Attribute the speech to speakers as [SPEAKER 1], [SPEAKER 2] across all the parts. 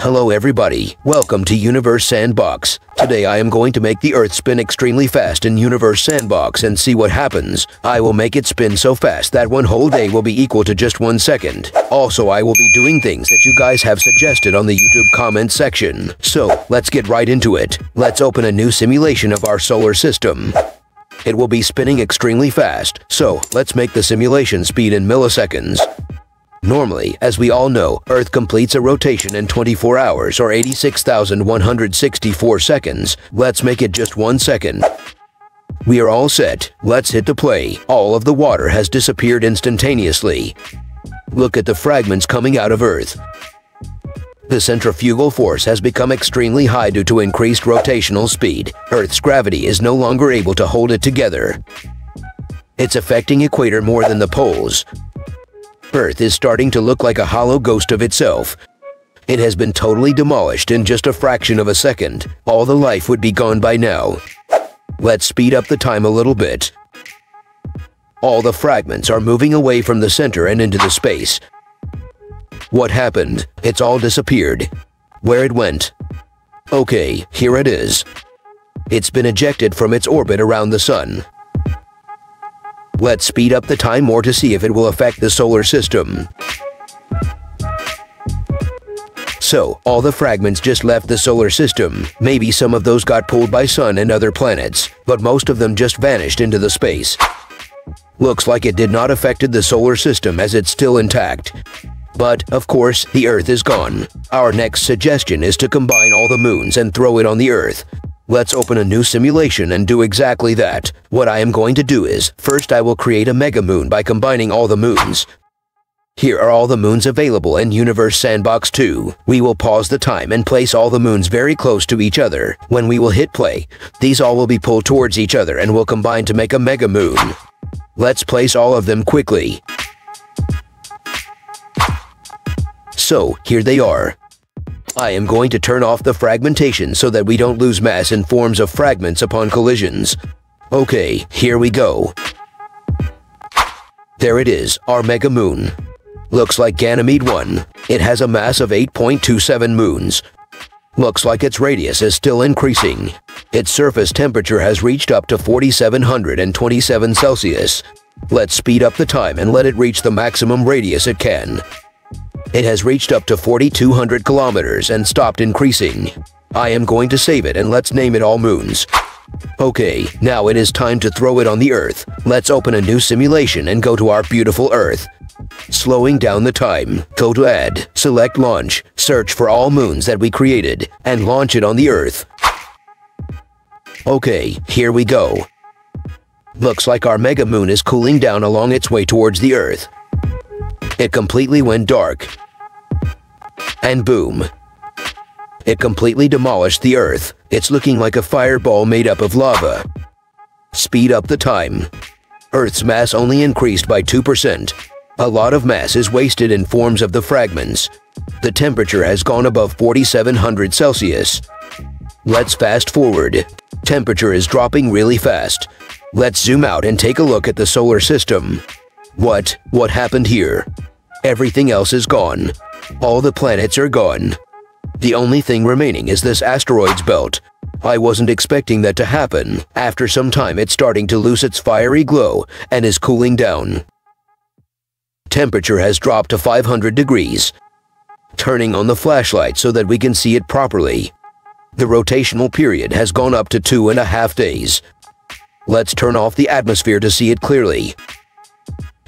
[SPEAKER 1] Hello everybody, welcome to Universe Sandbox. Today I am going to make the Earth spin extremely fast in Universe Sandbox and see what happens. I will make it spin so fast that one whole day will be equal to just one second. Also, I will be doing things that you guys have suggested on the YouTube comment section. So, let's get right into it. Let's open a new simulation of our solar system. It will be spinning extremely fast, so let's make the simulation speed in milliseconds. Normally, as we all know, Earth completes a rotation in 24 hours or 86,164 seconds. Let's make it just one second. We are all set. Let's hit the play. All of the water has disappeared instantaneously. Look at the fragments coming out of Earth. The centrifugal force has become extremely high due to increased rotational speed. Earth's gravity is no longer able to hold it together. It's affecting equator more than the poles. Earth is starting to look like a hollow ghost of itself. It has been totally demolished in just a fraction of a second. All the life would be gone by now. Let's speed up the time a little bit. All the fragments are moving away from the center and into the space. What happened? It's all disappeared. Where it went? Okay, here it is. It's been ejected from its orbit around the sun. Let's speed up the time more to see if it will affect the solar system. So, all the fragments just left the solar system. Maybe some of those got pulled by sun and other planets, but most of them just vanished into the space. Looks like it did not affected the solar system as it's still intact. But, of course, the Earth is gone. Our next suggestion is to combine all the moons and throw it on the Earth. Let's open a new simulation and do exactly that. What I am going to do is, first I will create a mega moon by combining all the moons. Here are all the moons available in Universe Sandbox 2. We will pause the time and place all the moons very close to each other. When we will hit play, these all will be pulled towards each other and will combine to make a mega moon. Let's place all of them quickly. So, here they are. I am going to turn off the fragmentation so that we don't lose mass in forms of fragments upon collisions. Okay, here we go. There it is, our mega moon. Looks like Ganymede 1. It has a mass of 8.27 moons. Looks like its radius is still increasing. Its surface temperature has reached up to 4727 Celsius. Let's speed up the time and let it reach the maximum radius it can. It has reached up to 4,200 kilometers and stopped increasing. I am going to save it and let's name it all moons. Okay, now it is time to throw it on the Earth. Let's open a new simulation and go to our beautiful Earth. Slowing down the time, go to Add, select Launch, search for all moons that we created, and launch it on the Earth. Okay, here we go. Looks like our mega moon is cooling down along its way towards the Earth. It completely went dark. And boom. It completely demolished the Earth. It's looking like a fireball made up of lava. Speed up the time. Earth's mass only increased by 2%. A lot of mass is wasted in forms of the fragments. The temperature has gone above 4700 Celsius. Let's fast forward. Temperature is dropping really fast. Let's zoom out and take a look at the solar system. What? What happened here? Everything else is gone. All the planets are gone. The only thing remaining is this asteroids belt. I wasn't expecting that to happen. After some time it's starting to lose its fiery glow and is cooling down. Temperature has dropped to 500 degrees. Turning on the flashlight so that we can see it properly. The rotational period has gone up to two and a half days. Let's turn off the atmosphere to see it clearly.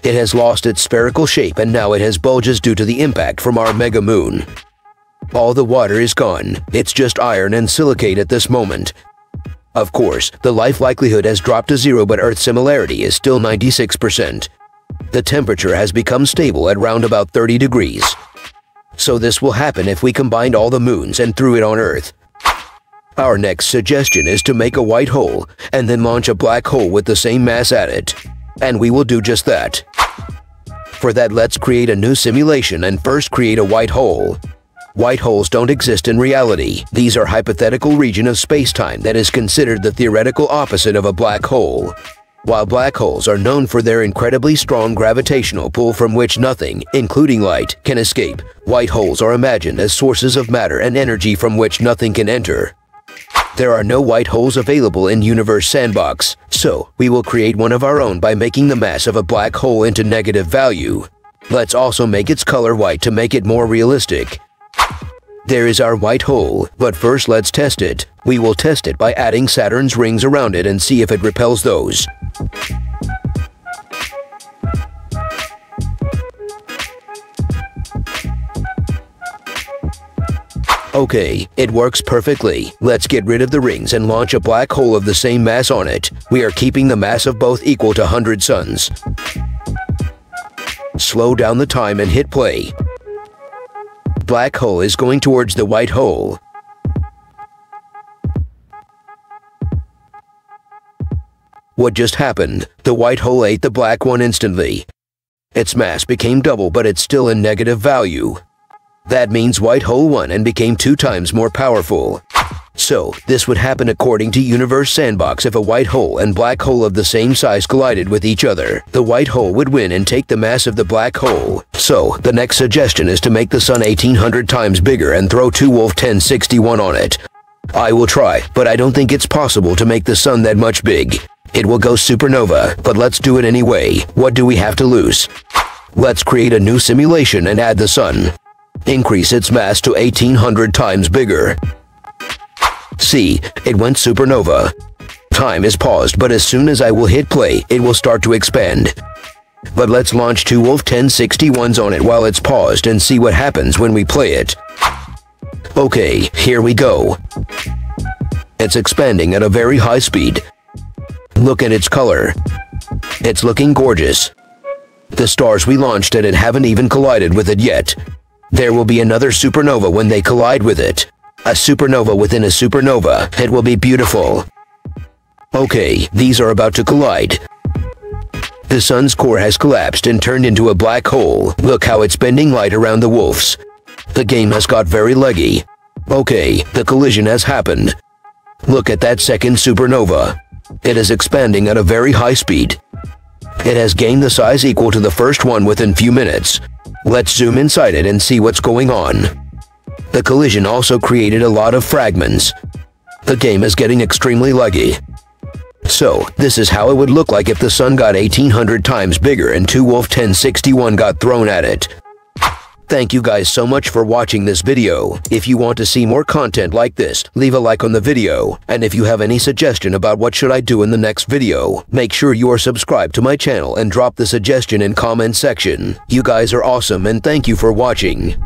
[SPEAKER 1] It has lost its spherical shape and now it has bulges due to the impact from our mega moon. All the water is gone, it's just iron and silicate at this moment. Of course, the life likelihood has dropped to zero but Earth similarity is still 96%. The temperature has become stable at round about 30 degrees. So this will happen if we combined all the moons and threw it on Earth. Our next suggestion is to make a white hole and then launch a black hole with the same mass at it. And we will do just that. For that let's create a new simulation and first create a white hole. White holes don't exist in reality. These are hypothetical region of space-time that is considered the theoretical opposite of a black hole. While black holes are known for their incredibly strong gravitational pull from which nothing, including light, can escape, white holes are imagined as sources of matter and energy from which nothing can enter. There are no white holes available in Universe Sandbox, so we will create one of our own by making the mass of a black hole into negative value. Let's also make its color white to make it more realistic. There is our white hole, but first let's test it. We will test it by adding Saturn's rings around it and see if it repels those. Okay, it works perfectly. Let's get rid of the rings and launch a black hole of the same mass on it. We are keeping the mass of both equal to 100 suns. Slow down the time and hit play. Black hole is going towards the white hole. What just happened? The white hole ate the black one instantly. Its mass became double but it's still in negative value. That means white hole won and became two times more powerful. So, this would happen according to Universe Sandbox if a white hole and black hole of the same size collided with each other. The white hole would win and take the mass of the black hole. So, the next suggestion is to make the sun 1800 times bigger and throw 2 Wolf 1061 on it. I will try, but I don't think it's possible to make the sun that much big. It will go supernova, but let's do it anyway. What do we have to lose? Let's create a new simulation and add the sun. Increase its mass to 1800 times bigger. See, it went supernova. Time is paused, but as soon as I will hit play, it will start to expand. But let's launch two Wolf 1061s on it while it's paused and see what happens when we play it. Okay, here we go. It's expanding at a very high speed. Look at its color. It's looking gorgeous. The stars we launched at it haven't even collided with it yet. There will be another supernova when they collide with it. A supernova within a supernova. It will be beautiful. Okay, these are about to collide. The sun's core has collapsed and turned into a black hole. Look how it's bending light around the wolves. The game has got very leggy. Okay, the collision has happened. Look at that second supernova. It is expanding at a very high speed. It has gained the size equal to the first one within few minutes. Let's zoom inside it and see what's going on. The collision also created a lot of fragments. The game is getting extremely laggy. So, this is how it would look like if the sun got 1800 times bigger and 2 Wolf 1061 got thrown at it. Thank you guys so much for watching this video. If you want to see more content like this, leave a like on the video. And if you have any suggestion about what should I do in the next video, make sure you are subscribed to my channel and drop the suggestion in comment section. You guys are awesome and thank you for watching.